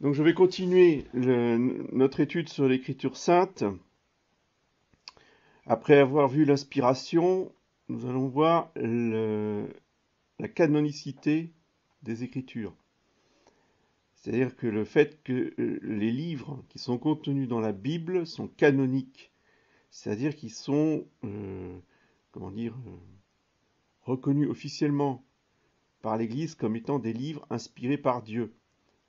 Donc je vais continuer notre étude sur l'écriture sainte. Après avoir vu l'inspiration, nous allons voir la canonicité des écritures. C'est-à-dire que le fait que euh, les livres qui sont contenus dans la Bible sont canoniques, c'est-à-dire qu'ils sont, euh, comment dire, euh, reconnus officiellement par l'Église comme étant des livres inspirés par Dieu.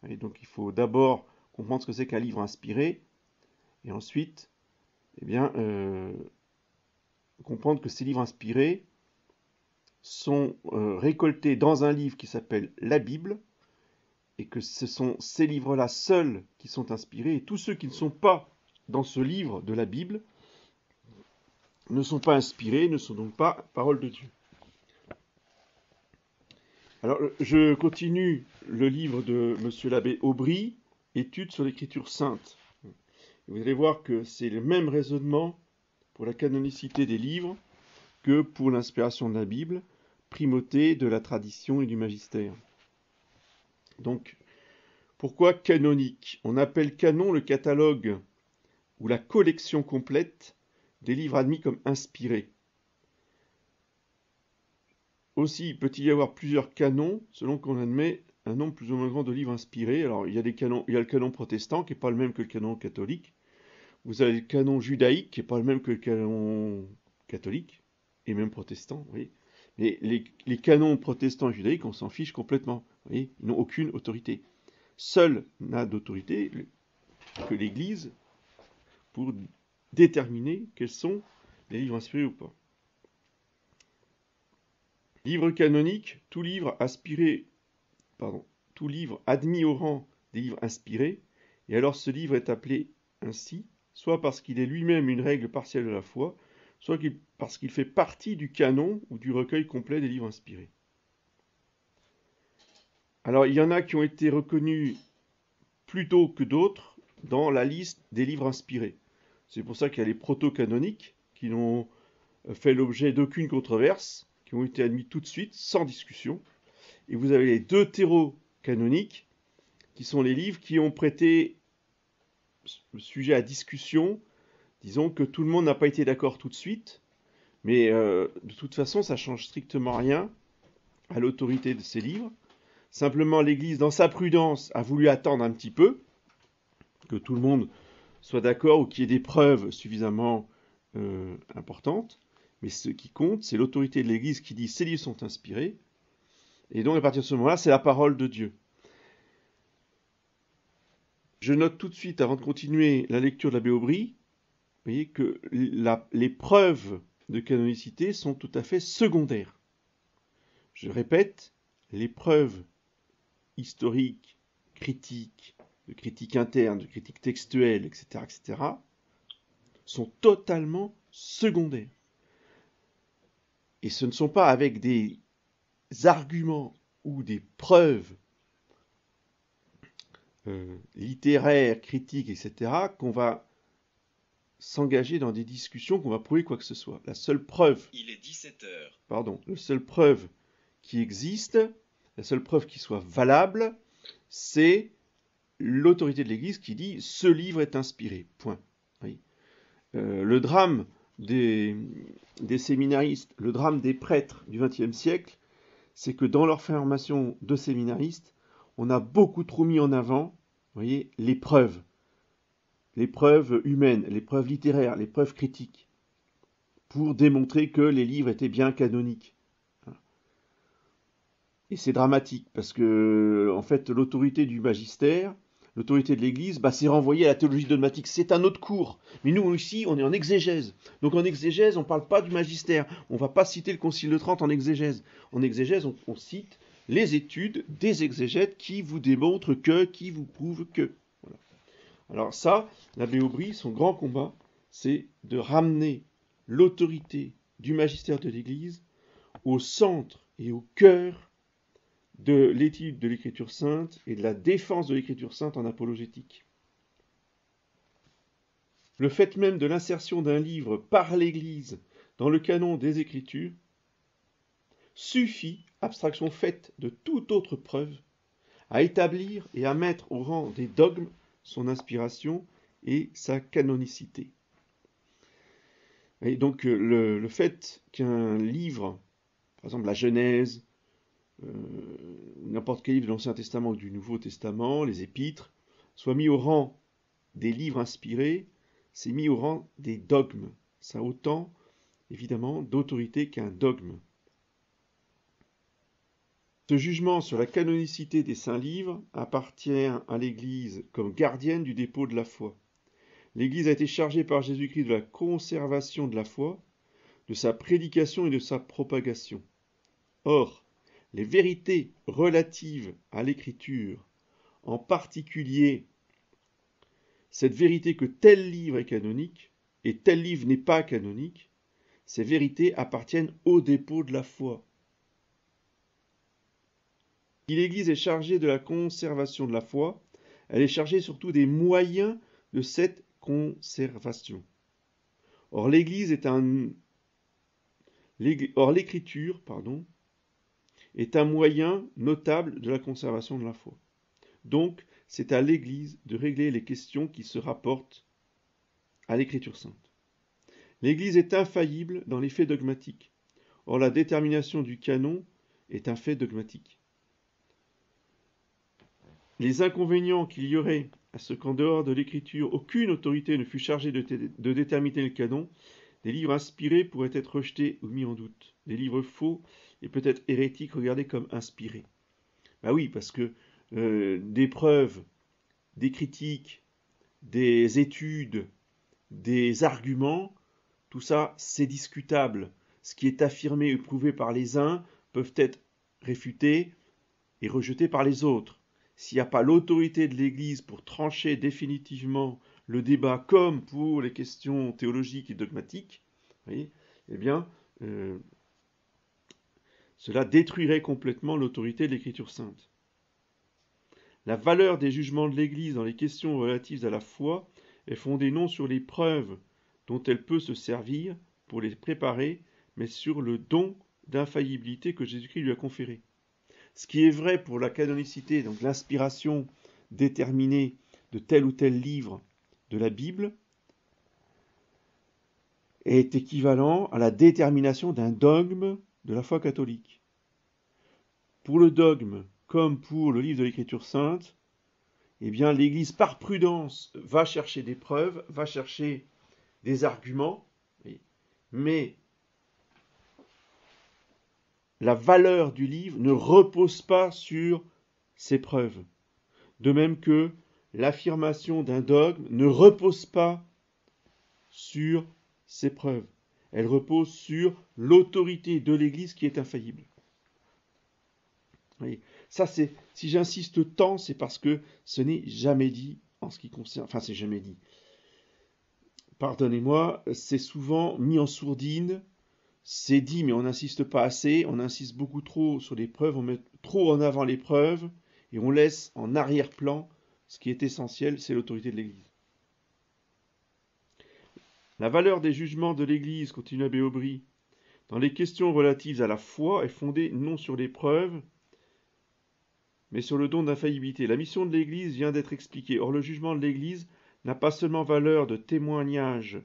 Donc il faut d'abord comprendre ce que c'est qu'un livre inspiré, et ensuite, eh bien, comprendre que ces livres inspirés sont récoltés dans un livre qui s'appelle la Bible, et que ce sont ces livres-là seuls qui sont inspirés, et tous ceux qui ne sont pas dans ce livre de la Bible ne sont pas inspirés, ne sont donc pas parole de Dieu. Alors, je continue le livre de M. l'abbé Aubry, Études sur l'écriture sainte. Vous allez voir que c'est le même raisonnement pour la canonicité des livres que pour l'inspiration de la Bible, primauté de la tradition et du magistère. Donc, pourquoi canonique? On appelle canon le catalogue ou la collection complète des livres admis comme inspirés. Aussi peut-il y avoir plusieurs canons selon qu'on admet un nombre plus ou moins grand de livres inspirés. Alors il y a, le canon protestant qui n'est pas le même que le canon catholique. Vous avez le canon judaïque qui n'est pas le même que le canon catholique et même protestant. Oui. Mais les, canons protestants et judaïques, on s'en fiche complètement. Ils n'ont aucune autorité. Seul n'a d'autorité que l'Église pour déterminer quels sont les livres inspirés ou pas. Livre canonique, tout livre aspiré, pardon, tout livre admis au rang des livres inspirés, et alors ce livre est appelé ainsi, soit parce qu'il est lui-même une règle partielle de la foi, soit parce qu'il fait partie du canon ou du recueil complet des livres inspirés. Alors il y en a qui ont été reconnus plus tôt que d'autres dans la liste des livres inspirés. C'est pour ça qu'il y a les proto-canoniques qui n'ont fait l'objet d'aucune controverse, qui ont été admis tout de suite, sans discussion. Et vous avez les deutéro-canoniques, qui sont les livres qui ont prêté le sujet à discussion Disons que tout le monde n'a pas été d'accord tout de suite, mais euh, de toute façon, ça change strictement rien à l'autorité de ces livres. Simplement, l'Église, dans sa prudence, a voulu attendre un petit peu, que tout le monde soit d'accord ou qu'il y ait des preuves suffisamment euh, importantes. Mais ce qui compte, c'est l'autorité de l'Église qui dit ces livres sont inspirés. Et donc, à partir de ce moment-là, c'est la parole de Dieu. Je note tout de suite, avant de continuer la lecture de la Béobrie, voyez que les preuves de canonicité sont tout à fait secondaires. Je répète, les preuves historiques, critiques, de critique interne, de critique textuelle, etc., etc., sont totalement secondaires. Et ce ne sont pas avec des arguments ou des preuves euh, littéraires, critiques, etc., qu'on va s'engager dans des discussions qu'on va prouver quoi que ce soit. La seule preuve. Il est 17 heures. Pardon. La seule preuve qui existe, la seule preuve qui soit valable, c'est l'autorité de l'Église qui dit ce livre est inspiré. Point. Euh, le drame des, séminaristes, le drame des prêtres du XXe siècle, c'est que dans leur formation de séminaristes, on a beaucoup trop mis en avant, voyez, les preuves les preuves humaines, les preuves littéraires, les preuves critiques, pour démontrer que les livres étaient bien canoniques. Et c'est dramatique, parce que, en fait, l'autorité du magistère, l'autorité de l'Église, bah, c'est renvoyé à la théologie dogmatique. C'est un autre cours. Mais nous, ici, on est en exégèse. Donc en exégèse, on ne parle pas du magistère. On ne va pas citer le Concile de Trente en exégèse. En exégèse, on, on cite les études des exégètes qui vous démontrent que, qui vous prouvent que. Alors ça, l'abbé Aubry, son grand combat, c'est de ramener l'autorité du magistère de l'Église au centre et au cœur de l'étude de l'Écriture sainte et de la défense de l'Écriture sainte en apologétique. Le fait même de l'insertion d'un livre par l'Église dans le canon des Écritures suffit, abstraction faite de toute autre preuve, à établir et à mettre au rang des dogmes son inspiration et sa canonicité. Et donc le, le fait qu'un livre, par exemple la Genèse, euh, n'importe quel livre de l'Ancien Testament ou du Nouveau Testament, les épîtres, soit mis au rang des livres inspirés, c'est mis au rang des dogmes. Ça a autant, évidemment, d'autorité qu'un dogme. Ce jugement sur la canonicité des saints livres appartient à l'Église comme gardienne du dépôt de la foi. L'Église a été chargée par Jésus-Christ de la conservation de la foi, de sa prédication et de sa propagation. Or, les vérités relatives à l'écriture, en particulier cette vérité que tel livre est canonique et tel livre n'est pas canonique, ces vérités appartiennent au dépôt de la foi. Si l'Église est chargée de la conservation de la foi, elle est chargée surtout des moyens de cette conservation. Or l'Église est un Or l'écriture, pardon, est un moyen notable de la conservation de la foi. Donc, c'est à l'Église de régler les questions qui se rapportent à l'Écriture sainte. L'Église est infaillible dans les faits dogmatiques. Or, la détermination du canon est un fait dogmatique. Les inconvénients qu'il y aurait à ce qu'en dehors de l'Écriture, aucune autorité ne fût chargée de, déterminer le canon, des livres inspirés pourraient être rejetés ou mis en doute. Des livres faux et peut-être hérétique regardé comme inspiré. Bah oui, parce que euh, des preuves, des critiques, des études, des arguments, tout ça, c'est discutable. Ce qui est affirmé et prouvé par les uns peuvent être réfutés et rejetés par les autres. S'il n'y a pas l'autorité de l'Église pour trancher définitivement le débat comme pour les questions théologiques et dogmatiques, eh bien, euh, cela détruirait complètement l'autorité de l'Écriture sainte. La valeur des jugements de l'Église dans les questions relatives à la foi est fondée non sur les preuves dont elle peut se servir pour les préparer, mais sur le don d'infaillibilité que Jésus-Christ lui a conféré. Ce qui est vrai pour la canonicité, donc l'inspiration déterminée de tel ou tel livre de la Bible, est équivalent à la détermination d'un dogme de la foi catholique. Pour le dogme, comme pour le livre de l'Écriture sainte, eh bien, l'Église, par prudence, va chercher des preuves, va chercher des arguments, mais la valeur du livre ne repose pas sur ces preuves. De même que l'affirmation d'un dogme ne repose pas sur ces preuves elle repose sur l'autorité de l'Église qui est infaillible. ça, c'est, si j'insiste tant, c'est parce que ce n'est jamais dit en ce qui concerne, enfin, c'est jamais dit. Pardonnez-moi, c'est souvent mis en sourdine, c'est dit, mais on n'insiste pas assez, on insiste beaucoup trop sur les preuves, on met trop en avant les preuves, et on laisse en arrière-plan ce qui est essentiel, c'est l'autorité de l'Église. La valeur des jugements de l'Église, continue Abbé Aubry, dans les questions relatives à la foi est fondée non sur les preuves, mais sur le don d'infaillibilité. La mission de l'Église vient d'être expliquée. Or, le jugement de l'Église n'a pas seulement valeur de témoignage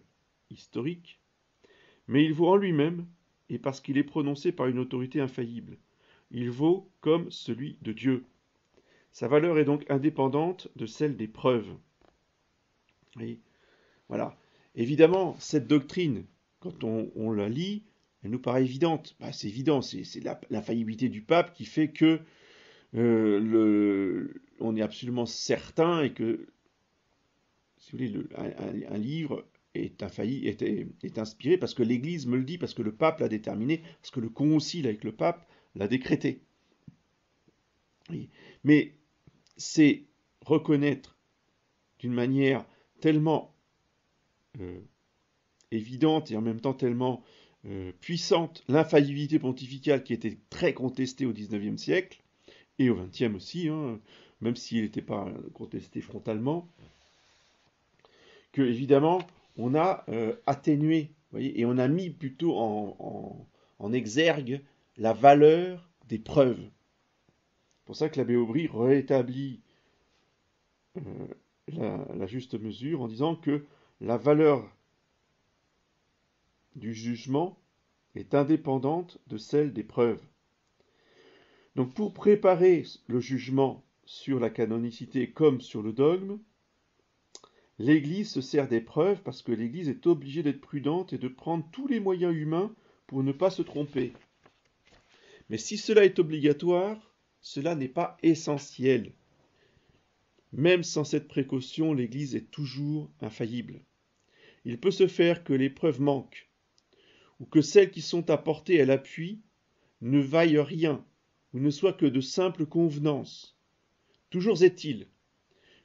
historique, mais il vaut en lui-même, et parce qu'il est prononcé par une autorité infaillible. Il vaut comme celui de Dieu. Sa valeur est donc indépendante de celle des preuves. voilà. Évidemment, cette doctrine, quand on, la lit, elle nous paraît évidente. Bah, c'est évident, c'est la, faillibilité du pape qui fait que euh, on est absolument certain et que, si vous voulez, un, livre est, est, est, inspiré parce que l'Église me le dit, parce que le pape l'a déterminé, parce que le concile avec le pape l'a décrété. Mais c'est reconnaître d'une manière tellement euh, évidente et en même temps tellement euh, puissante l'infaillibilité pontificale qui était très contestée au XIXe siècle et au XXe aussi, hein, même s'il n'était pas contesté frontalement, que évidemment on a euh, atténué, et on a mis plutôt en, exergue la valeur des preuves. pour ça que l'abbé Aubry rétablit la juste mesure en disant que la valeur du jugement est indépendante de celle des preuves. Donc pour préparer le jugement sur la canonicité comme sur le dogme, l'Église se sert des preuves parce que l'Église est obligée d'être prudente et de prendre tous les moyens humains pour ne pas se tromper. Mais si cela est obligatoire, cela n'est pas essentiel. Même sans cette précaution, l'Église est toujours infaillible. Il peut se faire que les preuves manquent, ou que celles qui sont apportées à l'appui ne vaillent rien, ou ne soient que de simples convenances. Toujours est-il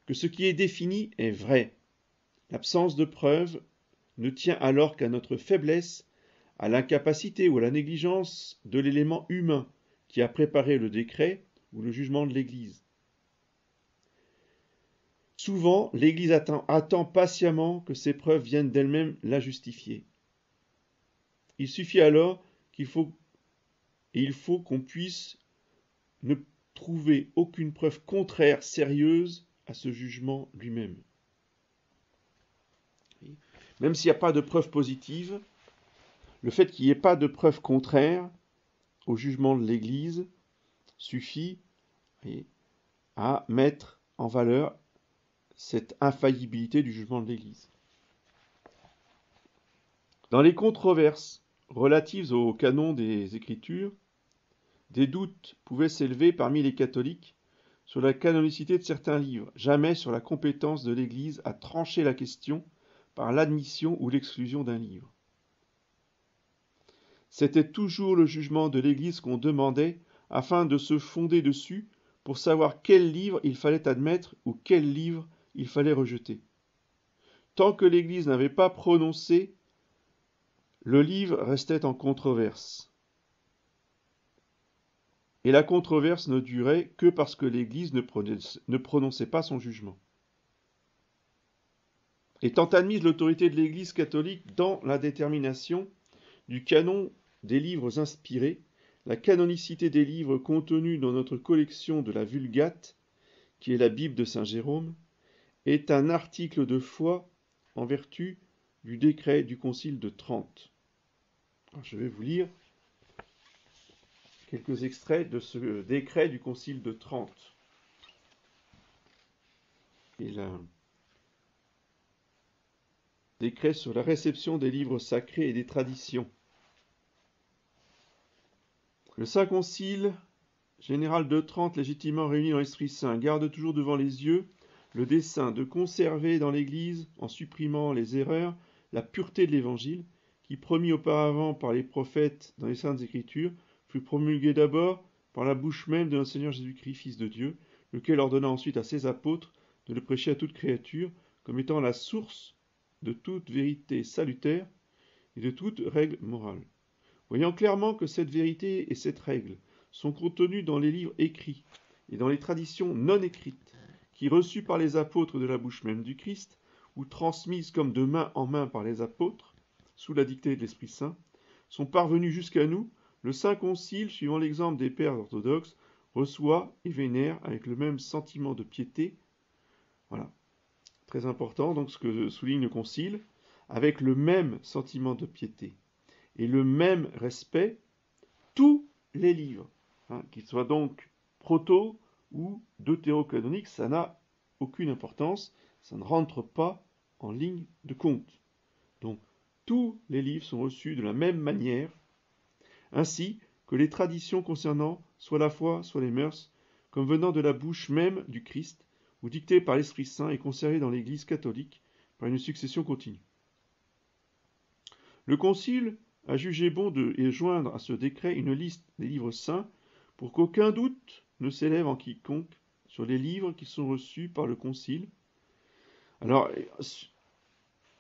que ce qui est défini est vrai. L'absence de preuves ne tient alors qu'à notre faiblesse, à l'incapacité ou à la négligence de l'élément humain qui a préparé le décret ou le jugement de l'Église. Souvent, l'Église attend, patiemment que ces preuves viennent d'elles-mêmes la justifier. Il suffit alors qu'il faut faut qu'on puisse ne trouver aucune preuve contraire sérieuse à ce jugement lui-même. Même s'il n'y a pas de preuve positive, le fait qu'il n'y ait pas de preuve contraire au jugement de l'Église suffit à mettre en valeur cette infaillibilité du jugement de l'Église. Dans les controverses relatives au canon des Écritures, des doutes pouvaient s'élever parmi les catholiques sur la canonicité de certains livres, jamais sur la compétence de l'Église à trancher la question par l'admission ou l'exclusion d'un livre. C'était toujours le jugement de l'Église qu'on demandait afin de se fonder dessus pour savoir quel livre il fallait admettre ou quel livre il fallait rejeter. Tant que l'Église n'avait pas prononcé, le livre restait en controverse. Et la controverse ne durait que parce que l'Église ne prononçait pas son jugement. Étant admise l'autorité de l'Église catholique dans la détermination du canon des livres inspirés, la canonicité des livres contenus dans notre collection de la Vulgate, qui est la Bible de Saint Jérôme, est un article de foi en vertu du décret du Concile de Trente. je vais vous lire quelques extraits de ce décret du Concile de Trente. Il a décret sur la réception des livres sacrés et des traditions. Le Saint Concile général de Trente, légitimement réuni dans l'Esprit Saint, garde toujours devant les yeux le dessein de conserver dans l'Église, en supprimant les erreurs, la pureté de l'Évangile, qui, promis auparavant par les prophètes dans les Saintes Écritures, fut promulgué d'abord par la bouche même de notre Seigneur Jésus-Christ, Fils de Dieu, lequel ordonna ensuite à ses apôtres de le prêcher à toute créature, comme étant la source de toute vérité salutaire et de toute règle morale. Voyant clairement que cette vérité et cette règle sont contenues dans les livres écrits et dans les traditions non écrites, qui, reçues par les apôtres de la bouche même du Christ, ou transmises comme de main en main par les apôtres, sous la dictée de l'Esprit Saint, sont parvenues jusqu'à nous, le Saint Concile, suivant l'exemple des pères orthodoxes, reçoit et vénère avec le même sentiment de piété. Voilà. Très important, donc ce que souligne le Concile, avec le même sentiment de piété et le même respect, tous les livres, hein, qu'ils soient donc proto ou deutérocanoniques, ça n'a aucune importance, ça ne rentre pas en ligne de compte. Donc tous les livres sont reçus de la même manière, ainsi que les traditions concernant soit la foi, soit les mœurs, comme venant de la bouche même du Christ, ou dictées par l'Esprit Saint et conservées dans l'Église catholique par une succession continue. Le Concile a jugé bon de joindre à ce décret une liste des livres saints pour qu'aucun doute ne s'élève en quiconque sur les livres qui sont reçus par le Concile. Alors,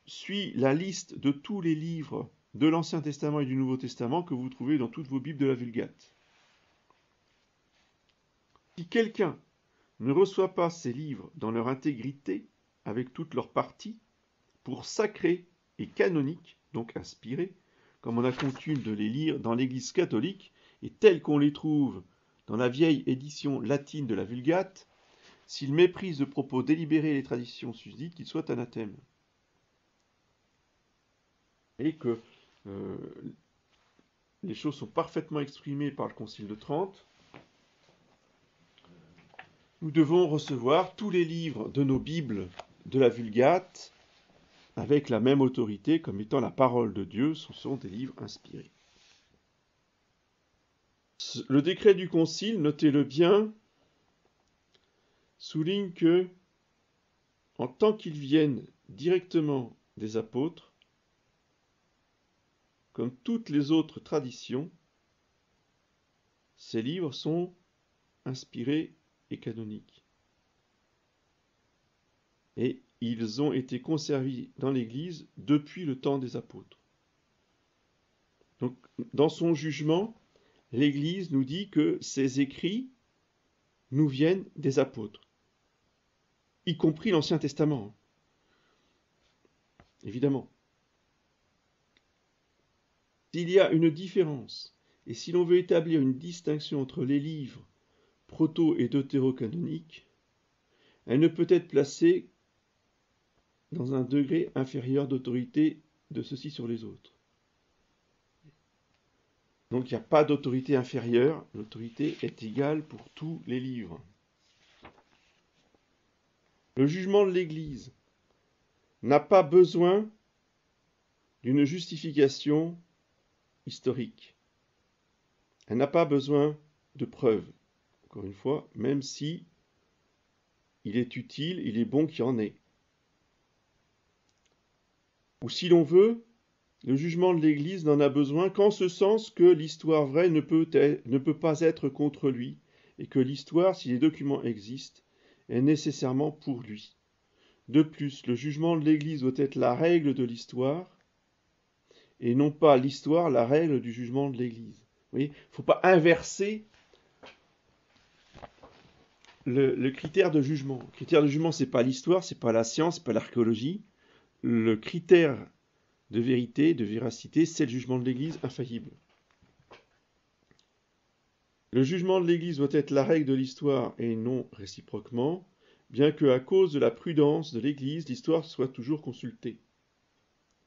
suit la liste de tous les livres de l'Ancien Testament et du Nouveau Testament que vous trouvez dans toutes vos Bibles de la Vulgate. Si quelqu'un ne reçoit pas ces livres dans leur intégrité, avec toutes leurs parties, pour sacrés et canoniques, donc inspirés, comme on a coutume de les lire dans l'Église catholique, et tels qu'on les trouve dans la vieille édition latine de la Vulgate, s'il méprise de propos délibérés les traditions susdites, qu'il soit anathème. Et que euh, les choses sont parfaitement exprimées par le Concile de Trente. Nous devons recevoir tous les livres de nos Bibles de la Vulgate avec la même autorité comme étant la parole de Dieu, ce sont des livres inspirés. Le décret du Concile, notez-le bien, souligne que, en tant qu'ils viennent directement des apôtres, comme toutes les autres traditions, ces livres sont inspirés et canoniques. Et ils ont été conservés dans l'Église depuis le temps des apôtres. Donc, dans son jugement, l'Église nous dit que ces écrits nous viennent des apôtres, y compris l'Ancien Testament. Évidemment. S'il y a une différence, et si l'on veut établir une distinction entre les livres proto- et deutérocanoniques, elle ne peut être placée dans un degré inférieur d'autorité de ceux-ci sur les autres. Donc il n'y a pas d'autorité inférieure, l'autorité est égale pour tous les livres. Le jugement de l'Église n'a pas besoin d'une justification historique. Elle n'a pas besoin de preuves. Encore une fois, même si il est utile, il est bon qu'il y en ait. Ou si l'on veut, le jugement de l'Église n'en a besoin qu'en ce sens que l'histoire vraie ne peut, pas être contre lui, et que l'histoire, si les documents existent, est nécessairement pour lui. De plus, le jugement de l'Église doit être la règle de l'histoire, et non pas l'histoire la règle du jugement de l'Église. Il ne faut pas inverser le, le, critère de jugement. Le critère de jugement, c'est pas l'histoire, c'est pas la science, c'est pas l'archéologie, le critère de vérité, de véracité, c'est le jugement de l'Église infaillible. Le jugement de l'Église doit être la règle de l'histoire et non réciproquement, bien que à cause de la prudence de l'Église, l'histoire soit toujours consultée.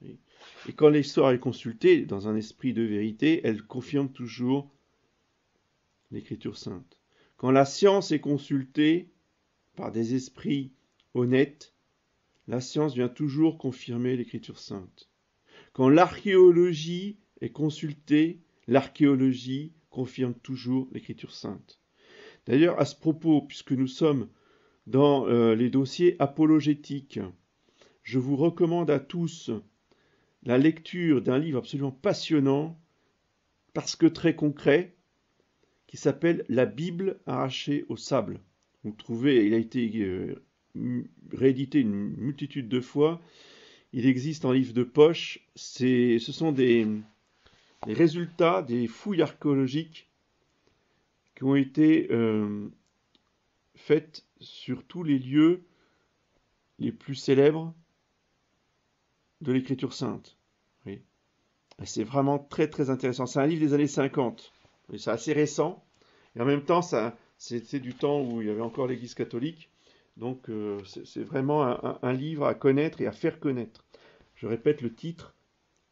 Et quand l'histoire est consultée dans un esprit de vérité, elle confirme toujours l'Écriture sainte. Quand la science est consultée par des esprits honnêtes, la science vient toujours confirmer l'écriture sainte. Quand l'archéologie est consultée, l'archéologie confirme toujours l'écriture sainte. D'ailleurs, à ce propos, puisque nous sommes dans euh, les dossiers apologétiques, je vous recommande à tous la lecture d'un livre absolument passionnant, parce que très concret, qui s'appelle La Bible arrachée au sable. Vous trouvez, il a été euh, réédité une multitude de fois. Il existe en livre de poche. Ce sont des, résultats des fouilles archéologiques qui ont été euh, faites sur tous les lieux les plus célèbres de l'écriture sainte. C'est vraiment très très intéressant. C'est un livre des années 50. C'est assez récent. Et en même temps, c'est du temps où il y avait encore l'Église catholique. Donc euh, c'est vraiment un, un, livre à connaître et à faire connaître. Je répète le titre,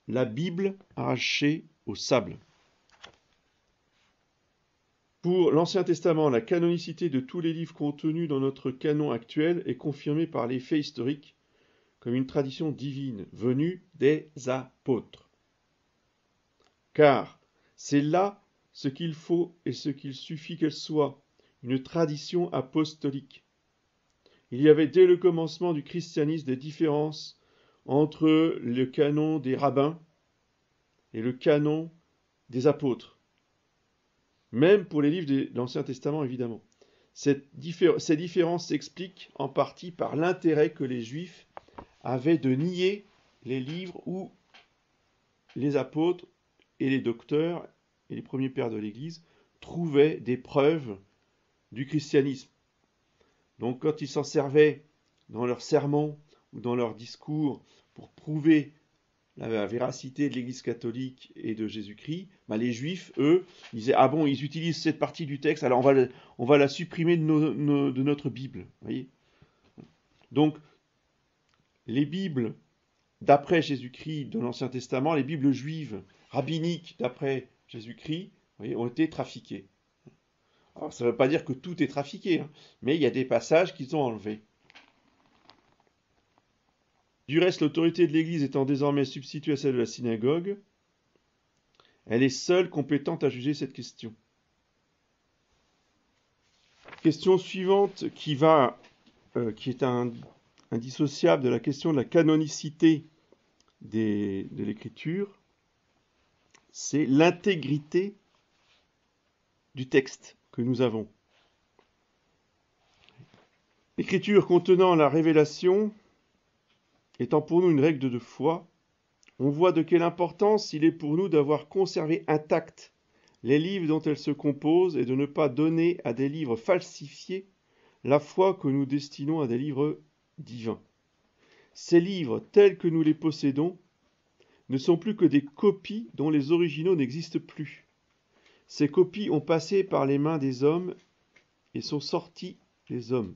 La Bible arrachée au sable. Pour l'Ancien Testament, la canonicité de tous les livres contenus dans notre canon actuel est confirmée par les faits historiques comme une tradition divine venue des apôtres. Car c'est là ce qu'il faut et ce qu'il suffit qu'elle soit, une tradition apostolique. Il y avait dès le commencement du christianisme des différences entre le canon des rabbins et le canon des apôtres. Même pour les livres de l'Ancien Testament, évidemment. Cette ces différences s'expliquent en partie par l'intérêt que les Juifs avaient de nier les livres où les apôtres et les docteurs et les premiers pères de l'Église trouvaient des preuves du christianisme. Donc quand ils s'en servaient dans leurs sermons ou dans leurs discours pour prouver la véracité de l'Église catholique et de Jésus-Christ, bah, les Juifs, eux, disaient ah bon, ils utilisent cette partie du texte, alors on va, la, supprimer de, de notre Bible, voyez? Donc, les Bibles d'après Jésus-Christ de l'Ancien Testament, les Bibles juives rabbiniques d'après Jésus-Christ, ont été trafiquées. Alors, ça ne veut pas dire que tout est trafiqué, hein, mais il y a des passages qu'ils ont enlevés. Du reste, l'autorité de l'Église étant désormais substituée à celle de la synagogue, elle est seule compétente à juger cette question. Question suivante qui va, euh, qui est indissociable de la question de la canonicité de l'écriture, c'est l'intégrité du texte nous avons. L'écriture contenant la révélation étant pour nous une règle de foi, on voit de quelle importance il est pour nous d'avoir conservé intacts les livres dont elles se composent et de ne pas donner à des livres falsifiés la foi que nous destinons à des livres divins. Ces livres, tels que nous les possédons, ne sont plus que des copies dont les originaux n'existent plus. Ces copies ont passé par les mains des hommes et sont sorties des hommes.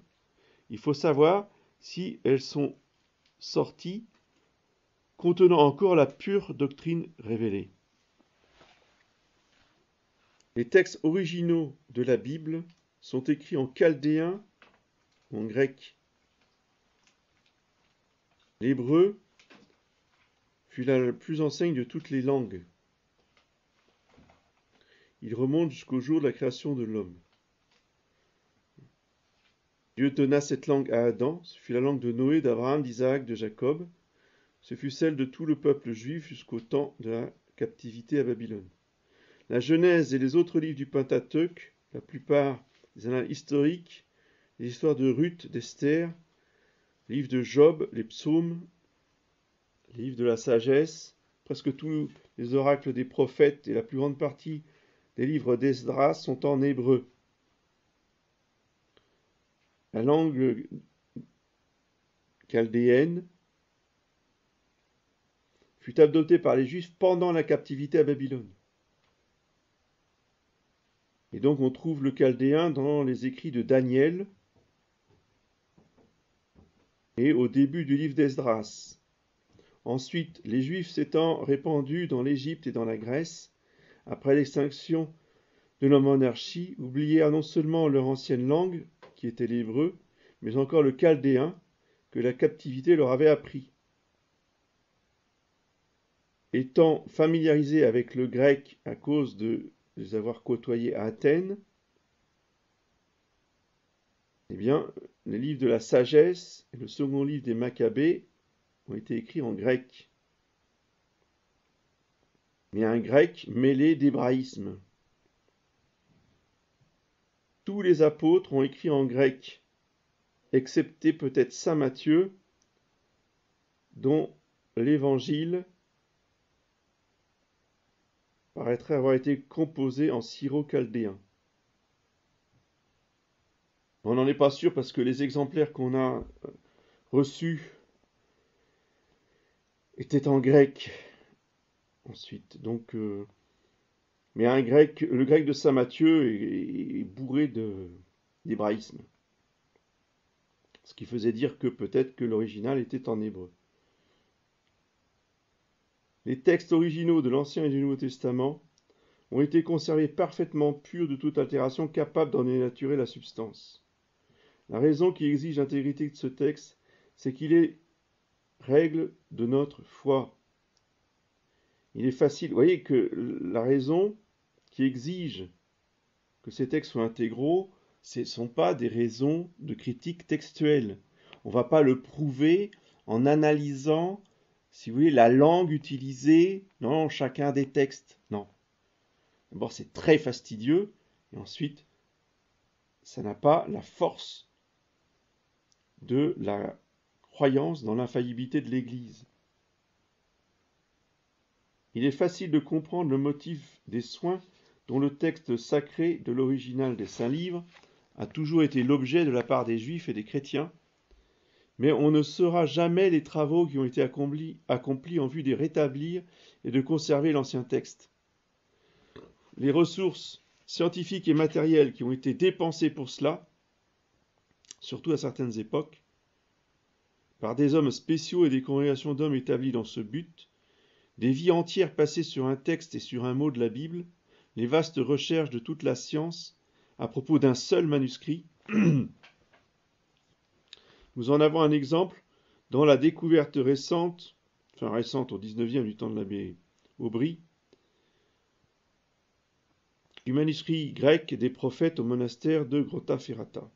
Il faut savoir si elles sont sorties contenant encore la pure doctrine révélée. Les textes originaux de la Bible sont écrits en chaldéen ou en grec. L'hébreu fut la plus enseigne de toutes les langues. Il remonte jusqu'au jour de la création de l'homme. Dieu donna cette langue à Adam, ce fut la langue de Noé, d'Abraham, d'Isaac, de Jacob, ce fut celle de tout le peuple juif jusqu'au temps de la captivité à Babylone. La Genèse et les autres livres du Pentateuque, la plupart des annales historiques, les histoires de Ruth, d'Esther, les livres de Job, les psaumes, les livres de la sagesse, presque tous les oracles des prophètes et la plus grande partie les livres d'Esdras sont en hébreu. La langue chaldéenne fut adoptée par les Juifs pendant la captivité à Babylone. Et donc on trouve le chaldéen dans les écrits de Daniel et au début du livre d'Esdras. Ensuite, les Juifs s'étant répandus dans l'Égypte et dans la Grèce, après l'extinction de la monarchie, oublièrent non seulement leur ancienne langue, qui était l'hébreu, mais encore le chaldéen, que la captivité leur avait appris. Étant familiarisés avec le grec à cause de les avoir côtoyés à Athènes, eh bien, les livres de la sagesse et le second livre des Maccabées ont été écrits en grec mais un grec mêlé d'hébraïsme. Tous les apôtres ont écrit en grec, excepté peut-être Saint Matthieu, dont l'évangile paraîtrait avoir été composé en syro-chaldéen. On n'en est pas sûr parce que les exemplaires qu'on a reçus étaient en grec ensuite. Donc, euh, mais le grec de Saint Matthieu est, bourré d'hébraïsme. Ce qui faisait dire que peut-être que l'original était en hébreu. Les textes originaux de l'Ancien et du Nouveau Testament ont été conservés parfaitement purs de toute altération, capables d'en dénaturer la substance. La raison qui exige l'intégrité de ce texte, c'est qu'il est règle de notre foi il est facile. Vous voyez que la raison qui exige que ces textes soient intégraux, ce ne sont pas des raisons de critique textuelle. On ne va pas le prouver en analysant, si vous voulez, la langue utilisée dans chacun des textes. Non. D'abord, c'est très fastidieux, et ensuite, ça n'a pas la force de la croyance dans l'infaillibilité de l'Église. Il est facile de comprendre le motif des soins dont le texte sacré de l'original des saints livres a toujours été l'objet de la part des juifs et des chrétiens, mais on ne saura jamais les travaux qui ont été accomplis, en vue de rétablir et de conserver l'ancien texte. Les ressources scientifiques et matérielles qui ont été dépensées pour cela, surtout à certaines époques, par des hommes spéciaux et des congrégations d'hommes établis dans ce but, des vies entières passées sur un texte et sur un mot de la Bible, les vastes recherches de toute la science à propos d'un seul manuscrit. Nous en avons un exemple dans la découverte récente, enfin récente au 19e du temps de l'abbé Aubry, du manuscrit grec des prophètes au monastère de Grotta Ferrata.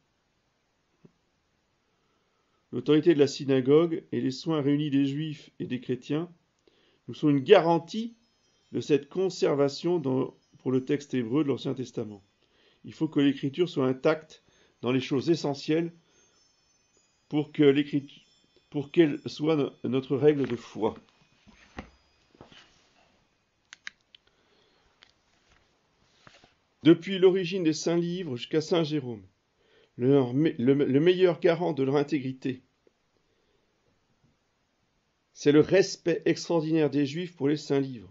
L'autorité de la synagogue et les soins réunis des juifs et des chrétiens nous sont une garantie de cette conservation pour le texte hébreu de l'Ancien Testament. Il faut que l'écriture soit intacte dans les choses essentielles pour pour qu'elle soit notre règle de foi. Depuis l'origine des saints livres jusqu'à saint Jérôme, le meilleur garant de leur intégrité, c'est le respect extraordinaire des Juifs pour les saints livres.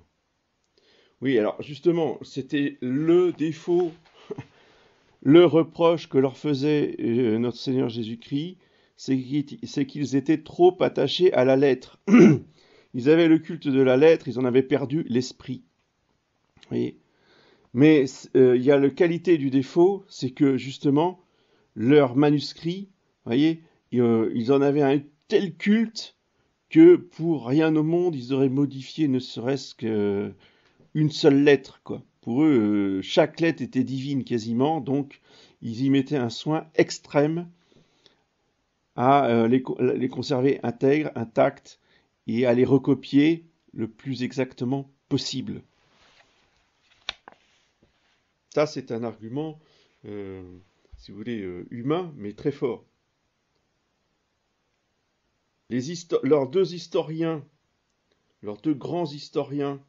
Oui, alors justement, c'était le défaut, le reproche que leur faisait euh, notre Seigneur Jésus-Christ, c'est qu'ils étaient trop attachés à la lettre. Ils avaient le culte de la lettre, ils en avaient perdu l'esprit. Mais euh, il y a la qualité du défaut, c'est que justement, leurs manuscrits, voyez, euh, ils en avaient un tel culte pour rien au monde, ils auraient modifié ne serait-ce qu'une seule lettre, quoi. Pour eux, euh, chaque lettre était divine quasiment, donc ils y mettaient un soin extrême à euh, les, conserver intègres, intacts, et à les recopier le plus exactement possible. Ça, c'est un argument, euh, si vous voulez, humain, mais très fort leurs deux historiens, leurs deux grands historiens,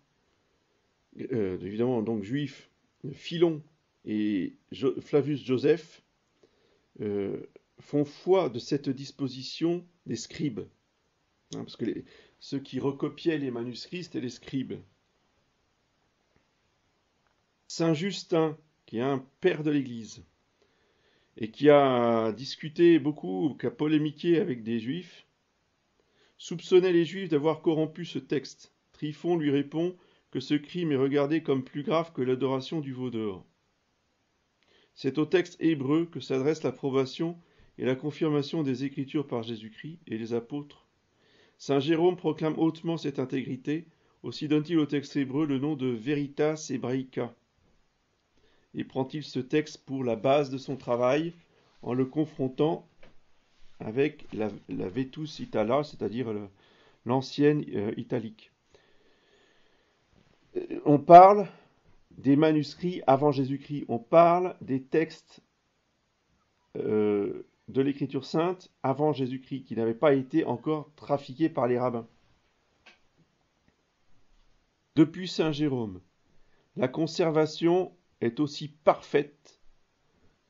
euh, évidemment donc juifs, Philon et Flavius Joseph, euh, font foi de cette disposition des scribes. Hein, parce que ceux qui recopiaient les manuscrits, c'était les scribes. Saint Justin, qui est un père de l'Église, et qui a discuté beaucoup, qui a polémiqué avec des juifs, soupçonnait les Juifs d'avoir corrompu ce texte. Tryphon lui répond que ce crime est regardé comme plus grave que l'adoration du veau d'or. C'est au texte hébreu que s'adresse l'approbation et la confirmation des Écritures par Jésus-Christ et les apôtres. Saint Jérôme proclame hautement cette intégrité, aussi donne-t-il au texte hébreu le nom de Veritas Hebraica. Et prend-il ce texte pour la base de son travail en le confrontant avec la, Vetus Itala, c'est-à-dire l'ancienne euh, italique. Euh, on parle des manuscrits avant Jésus-Christ, on parle des textes euh, de l'Écriture sainte avant Jésus-Christ, qui n'avaient pas été encore trafiqués par les rabbins. Depuis Saint Jérôme, la conservation est aussi parfaite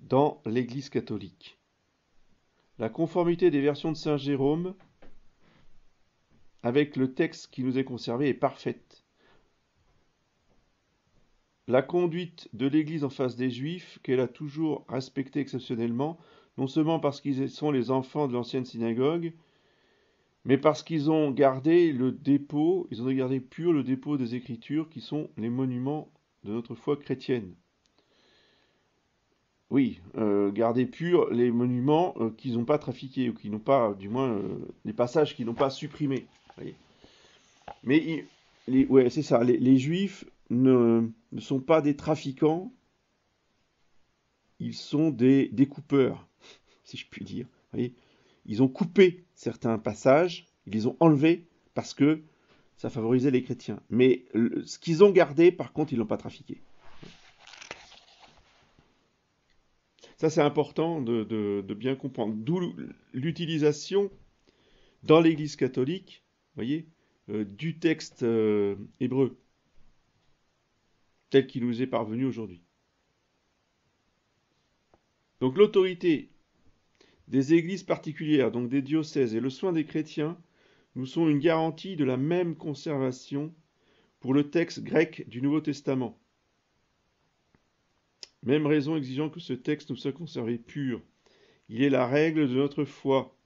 dans l'Église catholique. La conformité des versions de Saint Jérôme avec le texte qui nous est conservé est parfaite. La conduite de l'Église en face des Juifs, qu'elle a toujours respectée exceptionnellement, non seulement parce qu'ils sont les enfants de l'ancienne synagogue, mais parce qu'ils ont gardé le dépôt, ils ont gardé pur le dépôt des Écritures qui sont les monuments de notre foi chrétienne oui, euh, garder purs les monuments euh, qu'ils n'ont pas trafiqués, ou qui n'ont pas, du moins, euh, les passages qu'ils n'ont pas supprimés. Mais, c'est ça, les, juifs ne, sont pas des trafiquants, ils sont des découpeurs, si je puis dire. ils ont coupé certains passages, ils les ont enlevés parce que ça favorisait les chrétiens. Mais ce qu'ils ont gardé, par contre, ils l'ont pas trafiqué. Ça, c'est important de, bien comprendre. D'où l'utilisation dans l'Église catholique, voyez, euh, du texte euh, hébreu, tel qu'il nous est parvenu aujourd'hui. Donc l'autorité des églises particulières, donc des diocèses, et le soin des chrétiens nous sont une garantie de la même conservation pour le texte grec du Nouveau Testament. Même raison exigeant que ce texte nous soit conservé pur. Il est la règle de notre foi.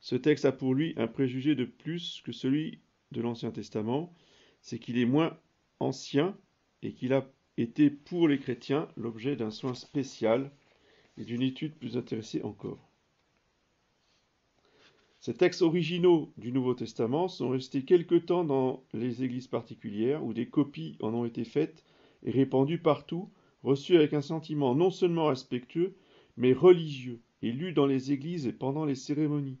Ce texte a pour lui un préjugé de plus que celui de l'Ancien Testament, c'est qu'il est moins ancien et qu'il a été pour les chrétiens l'objet d'un soin spécial et d'une étude plus intéressée encore. Ces textes originaux du Nouveau Testament sont restés quelque temps dans les églises particulières où des copies en ont été faites et répandues partout, reçues avec un sentiment non seulement respectueux, mais religieux, et lues dans les églises et pendant les cérémonies.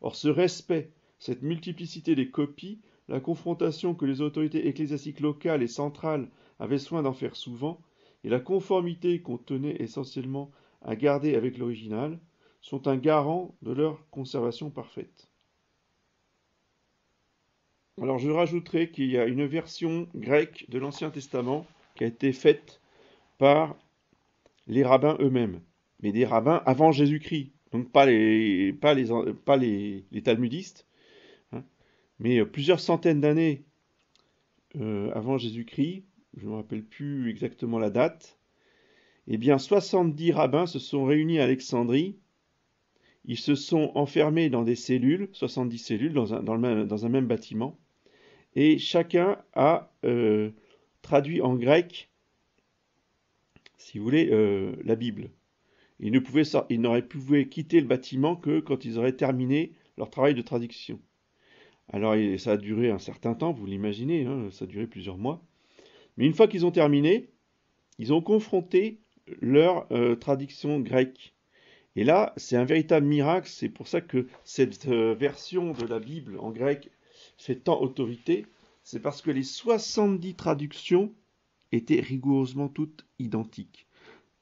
Or ce respect, cette multiplicité des copies, la confrontation que les autorités ecclésiastiques locales et centrales avaient soin d'en faire souvent, et la conformité qu'on tenait essentiellement à garder avec l'original, sont un garant de leur conservation parfaite. Alors je rajouterai qu'il y a une version grecque de l'Ancien Testament qui a été faite les rabbins eux-mêmes, mais des rabbins avant Jésus-Christ, donc pas les, pas les, pas les, talmudistes, hein, mais plusieurs centaines d'années euh, avant Jésus-Christ, je ne me rappelle plus exactement la date, eh bien 70 rabbins se sont réunis à Alexandrie. Ils se sont enfermés dans des cellules, 70 cellules, dans un, dans même, dans un même bâtiment, et chacun a euh, traduit en grec, si vous voulez, euh, la Bible. Ils ne pouvaient, ils n'auraient pu quitter le bâtiment que quand ils auraient terminé leur travail de traduction. Alors ça a duré un certain temps, vous l'imaginez, hein, ça a duré plusieurs mois. Mais une fois qu'ils ont terminé, ils ont confronté leur euh, traduction grecque et là, c'est un véritable miracle. C'est pour ça que cette euh, version de la Bible en grec fait tant autorité. C'est parce que les 70 traductions étaient rigoureusement toutes identiques.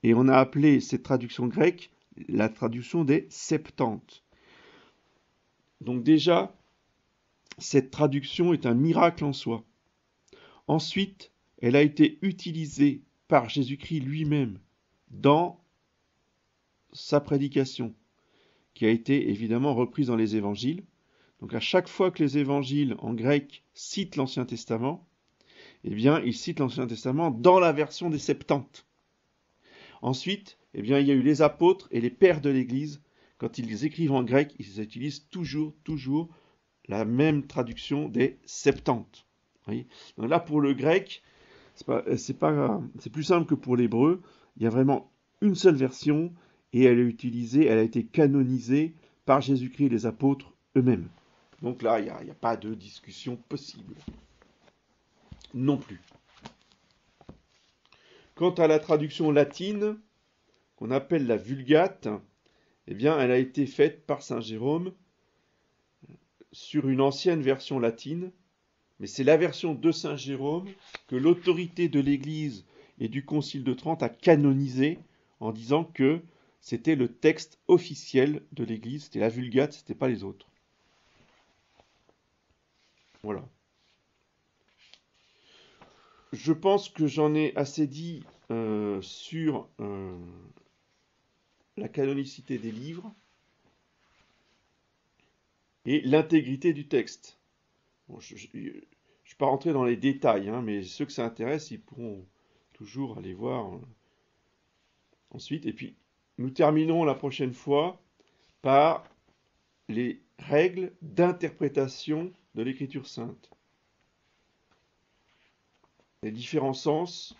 Et on a appelé cette traduction grecque la traduction des Septante. Donc déjà, cette traduction est un miracle en soi. Ensuite, elle a été utilisée par Jésus-Christ lui-même dans sa prédication, qui a été évidemment reprise dans les évangiles. Donc à chaque fois que les évangiles en grec citent l'Ancien Testament, eh bien, ils citent l'Ancien Testament dans la version des Septante. Ensuite, eh bien, il y a eu les apôtres et les pères de l'Église. Quand ils écrivent en grec, ils utilisent toujours, toujours la même traduction des Septante. Donc là, pour le grec, c'est plus simple que pour l'hébreu. Il y a vraiment une seule version et elle est utilisée, elle a été canonisée par Jésus-Christ et les apôtres eux-mêmes. Donc là, il n'y a, pas de discussion possible. Non plus. Quant à la traduction latine, qu'on appelle la Vulgate, eh bien, elle a été faite par Saint Jérôme sur une ancienne version latine, mais c'est la version de Saint Jérôme que l'autorité de l'Église et du Concile de Trente a canonisée en disant que c'était le texte officiel de l'Église, c'était la Vulgate, c'était pas les autres. Voilà. Je pense que j'en ai assez dit euh, sur euh, la canonicité des livres et l'intégrité du texte. je ne vais pas rentrer dans les détails, hein, mais ceux que ça intéresse, ils pourront toujours aller voir euh, ensuite. Et puis, nous terminerons la prochaine fois par les règles d'interprétation de l'écriture sainte. Les différents sens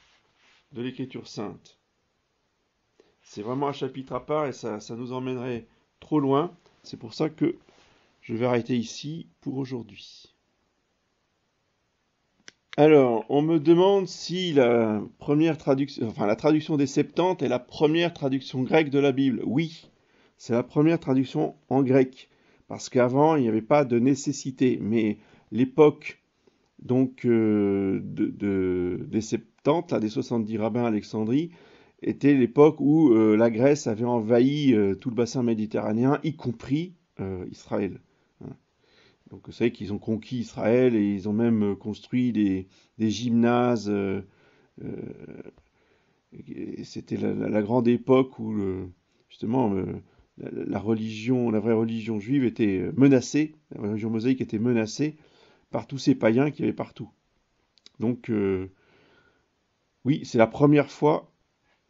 de l'écriture sainte. C'est vraiment un chapitre à part et ça, ça nous emmènerait trop loin. C'est pour ça que je vais arrêter ici pour aujourd'hui. Alors, on me demande si la première traduction, enfin la traduction des Septante est la première traduction grecque de la Bible. Oui, c'est la première traduction en grec, parce qu'avant il n'y avait pas de nécessité, mais l'époque donc euh, de, des Septante, là, des 70 rabbins Alexandrie, était l'époque où euh, la Grèce avait envahi euh, tout le bassin méditerranéen, y compris Israël. Donc vous savez qu'ils ont conquis Israël et ils ont même construit des, gymnases. C'était la, grande époque où justement la, religion, la vraie religion juive était menacée, la religion mosaïque était menacée par tous ces païens qui avaient partout. Donc, euh, oui, c'est la première fois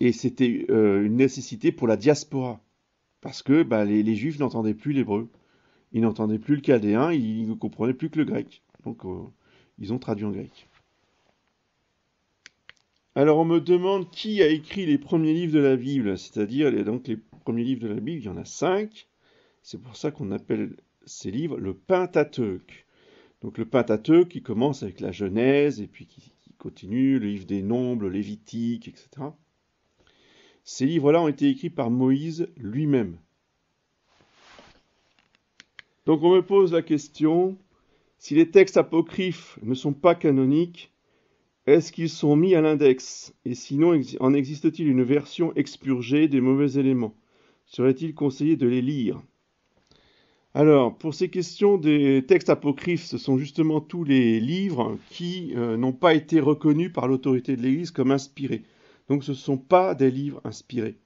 et c'était euh, une nécessité pour la diaspora parce que bah, les, juifs n'entendaient plus l'hébreu, ils n'entendaient plus le chaldéen, ils ne comprenaient plus que le grec. Donc, euh, ils ont traduit en grec. Alors on me demande qui a écrit les premiers livres de la Bible, c'est-à-dire donc les premiers livres de la Bible, il y en a cinq. C'est pour ça qu'on appelle ces livres le Pentateuque. Donc le Pentateuque qui commence avec la Genèse et puis qui, continue, le livre des Nombres, le Lévitique, etc. Ces livres-là ont été écrits par Moïse lui-même. Donc on me pose la question, si les textes apocryphes ne sont pas canoniques, est-ce qu'ils sont mis à l'index? Et sinon, en existe-t-il une version expurgée des mauvais éléments? Serait-il conseillé de les lire? Alors, pour ces questions des textes apocryphes, ce sont justement tous les livres qui euh, n'ont pas été reconnus par l'autorité de l'Église comme inspirés. Donc ce ne sont pas des livres inspirés.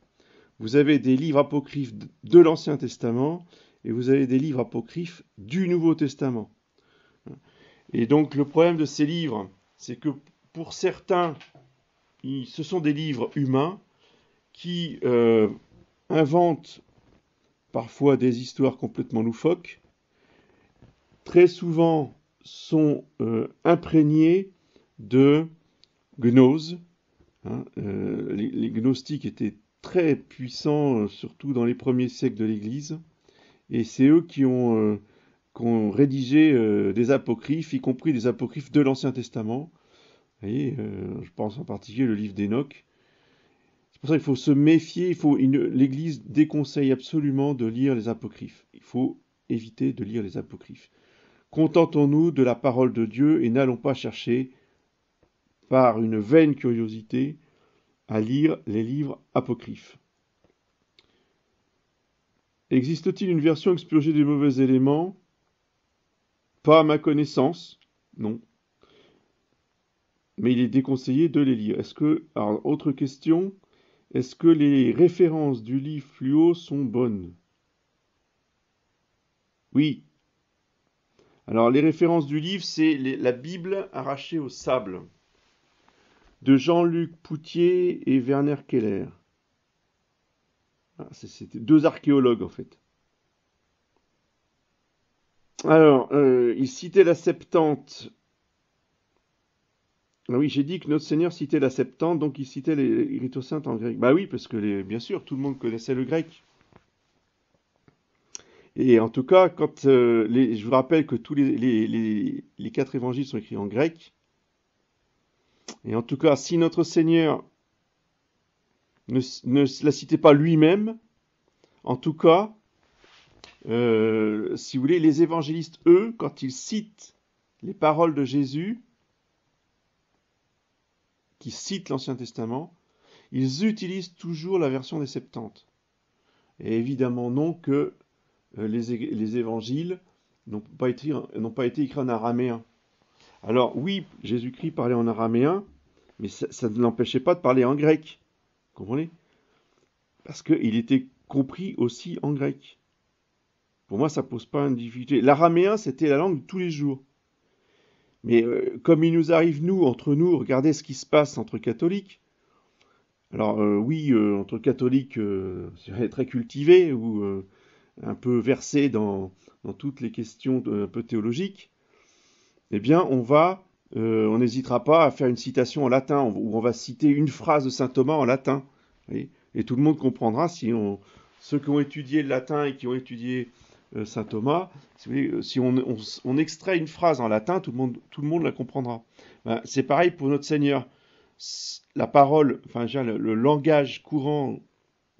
Vous avez des livres apocryphes de l'Ancien Testament et vous avez des livres apocryphes du Nouveau Testament. Et donc le problème de ces livres, c'est que pour certains, ce sont des livres humains qui euh, inventent parfois des histoires complètement loufoques, très souvent sont euh, imprégnés de gnose. Hein, euh, les, gnostiques étaient très puissants, surtout dans les premiers siècles de l'Église, et c'est eux qui ont, ont rédigé des apocryphes, y compris des apocryphes de l'Ancien Testament, euh, je pense en particulier le livre d'Enoch. Qu'il faut se méfier, il l'Église déconseille absolument de lire les apocryphes. Il faut éviter de lire les apocryphes. Contentons-nous de la parole de Dieu et n'allons pas chercher, par une vaine curiosité, à lire les livres apocryphes. Existe-t-il une version expurgée des mauvais éléments? Pas à ma connaissance, non mais il est déconseillé de les lire. Est-ce que, alors, autre question, est-ce que les références du livre fluo sont bonnes? Oui. Alors, les références du livre, c'est la Bible arrachée au sable de Jean-Luc Poutier et Werner Keller. Ah, C'était deux archéologues en fait. Alors, euh, il citait la Septante oui, j'ai dit que notre Seigneur citait la Septante, donc il citait les Rito en grec. Bah oui, parce que les, bien sûr, tout le monde connaissait le grec. Et en tout cas, quand euh, je vous rappelle que tous les, quatre évangiles sont écrits en grec. Et en tout cas, si notre Seigneur ne, la citait pas lui-même, en tout cas, euh, si vous voulez, les évangélistes, eux, quand ils citent les paroles de Jésus, qui citent l'Ancien Testament, ils utilisent toujours la version des Septante. Et évidemment non que euh, les, évangiles n'ont pas, été, écrits en araméen. Alors oui, Jésus-Christ parlait en araméen, mais ça, ne l'empêchait pas de parler en grec. Comprenez? Parce qu'il était compris aussi en grec. Pour moi, ça pose pas une difficulté. L'araméen, c'était la langue de tous les jours. Mais euh, comme il nous arrive, nous, entre nous, regardez ce qui se passe entre catholiques. Alors euh, oui, euh, entre catholiques très cultivés ou un peu versés dans, toutes les questions un peu théologiques, eh bien on va, on n'hésitera pas à faire une citation en latin, où on va citer une phrase de saint Thomas en latin. et tout le monde comprendra si on, ceux qui ont étudié le latin et qui ont étudié saint Thomas, si, euh, on, extrait une phrase en latin, tout le monde, tout le monde la comprendra. Ben, c'est pareil pour notre Seigneur. La parole, enfin, le, le langage courant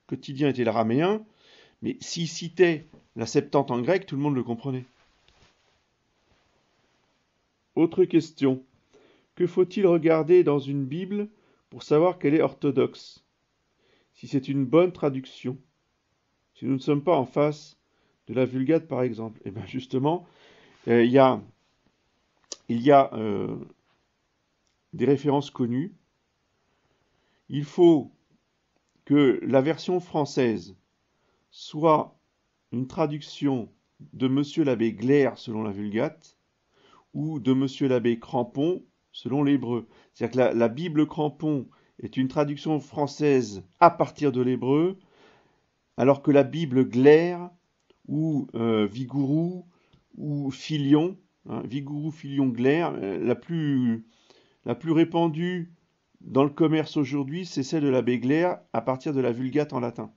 quotidien était l'araméen, mais s'il citait la Septante en grec, tout le monde le comprenait. Autre question. Que faut-il regarder dans une Bible pour savoir qu'elle est orthodoxe? Si c'est une bonne traduction Si nous ne sommes pas en face de la Vulgate, par exemple. Eh bien justement, euh, il y a, il y a euh, des références connues. Il faut que la version française soit une traduction de Monsieur l'abbé Glaire selon la Vulgate, ou de Monsieur l'abbé Crampon selon l'hébreu. C'est-à-dire que la, Bible Crampon est une traduction française à partir de l'hébreu, alors que la Bible Glaire ou euh, Vigourou ou Filion, hein, Vigourou, Filion, Glaire, euh, la, plus, la plus répandue dans le commerce aujourd'hui, c'est celle de l'abbé Glaire à partir de la Vulgate en latin.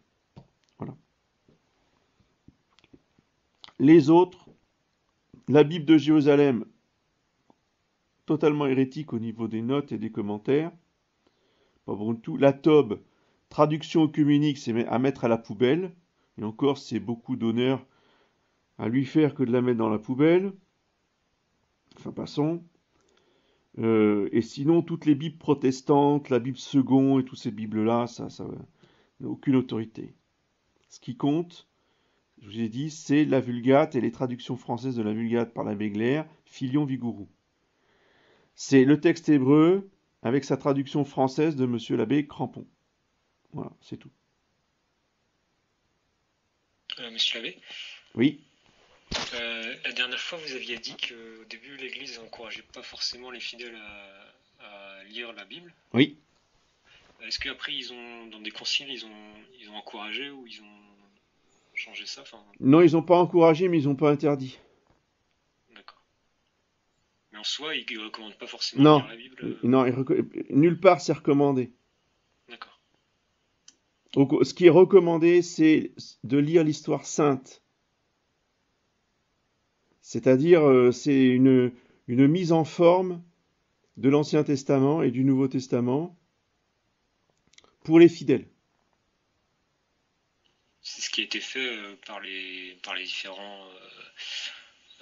Les autres, la Bible de Jérusalem, totalement hérétique au niveau des notes et des commentaires. tout. La Tobe, traduction œcuménique, c'est à mettre à la poubelle. Et encore, c'est beaucoup d'honneur à lui faire que de la mettre dans la poubelle. Enfin, passons. Euh, et sinon, toutes les Bibles protestantes, la Bible seconde et toutes ces Bibles-là, ça, ça n'a aucune autorité. Ce qui compte, je vous ai dit, c'est la Vulgate et les traductions françaises de la Vulgate par l'abbé Glaire, Filion Vigourou. C'est le texte hébreu avec sa traduction française de Monsieur l'abbé Crampon. Voilà, c'est tout. Euh, monsieur l'abbé Oui. Euh, la dernière fois, vous aviez dit qu'au début, l'Église n'encourageait pas forcément les fidèles à, lire la Bible. Oui. Est-ce qu'après, ils ont, dans des conciles, ils ont, ils ont encouragé ou ils ont changé ça Non, ils n'ont pas encouragé, mais ils n'ont pas interdit. D'accord. Mais en soi, ils ne recommandent pas forcément lire la Bible euh Non, nulle part c'est recommandé. D'accord. Ce qui est recommandé, c'est de lire l'histoire sainte c'est-à-dire, euh, c'est une, une mise en forme de l'Ancien Testament et du Nouveau Testament pour les fidèles. C'est ce qui a été fait euh, par les, par les, différents,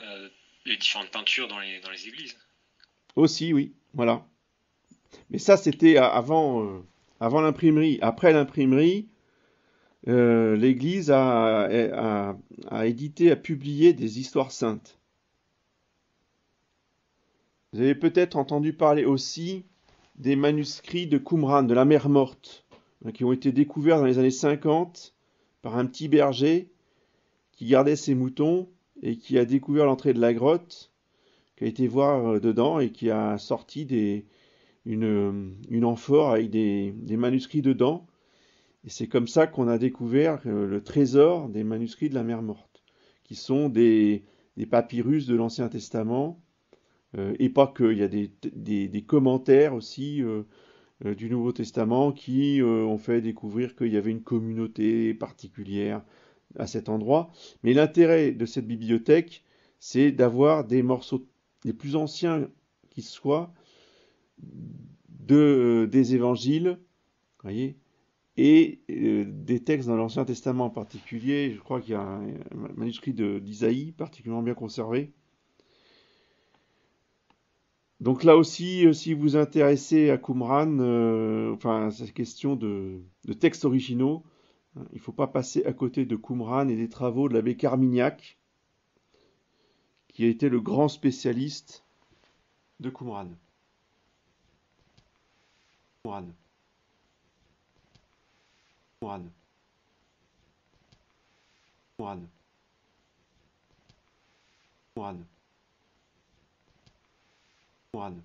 euh, les différentes peintures dans les, dans les églises. Aussi, oui, voilà. Mais ça, c'était avant, avant l'imprimerie. Après l'imprimerie, l'Église a, a, a, édité, a publié des histoires saintes. Vous avez peut-être entendu parler aussi des manuscrits de Qumran, de la mer morte, hein, qui ont été découverts dans les années 50 par un petit berger qui gardait ses moutons et qui a découvert l'entrée de la grotte, qui a été voir euh, dedans et qui a sorti des, une, une amphore avec des, manuscrits dedans. Et c'est comme ça qu'on a découvert euh, le trésor des manuscrits de la mer morte, qui sont des, papyrus de l'Ancien Testament euh, et pas que, il y a des, commentaires aussi euh, euh, du Nouveau Testament qui ont fait découvrir qu'il y avait une communauté particulière à cet endroit. Mais l'intérêt de cette bibliothèque, c'est d'avoir des morceaux les plus anciens qui soient de, des évangiles, voyez, et des textes dans l'Ancien Testament en particulier. Je crois qu'il y a un, manuscrit d'Isaïe particulièrement bien conservé. Donc là aussi, euh, si vous vous intéressez à Qumran, euh, enfin à cette question de, textes originaux, hein, il ne faut pas passer à côté de Qumran et des travaux de l'abbé Carmignac, qui a été le grand spécialiste de Qumran. Qumran. Qumran. Qumran. Qumran. one